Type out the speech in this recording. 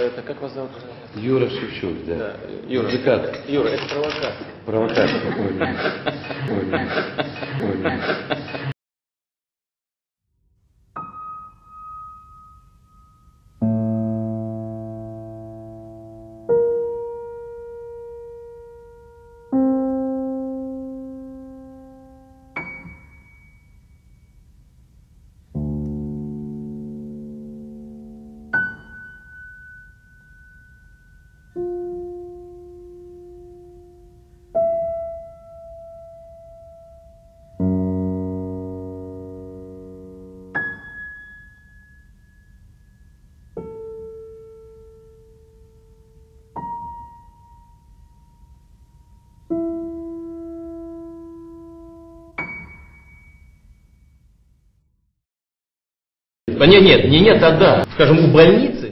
Это как вас зовут? Юра Шевчук, да. Да, Юра. Музыкант. Юра, это провокатор. Провокатор. Нет, нет, не нет, а да. Скажем, у больницы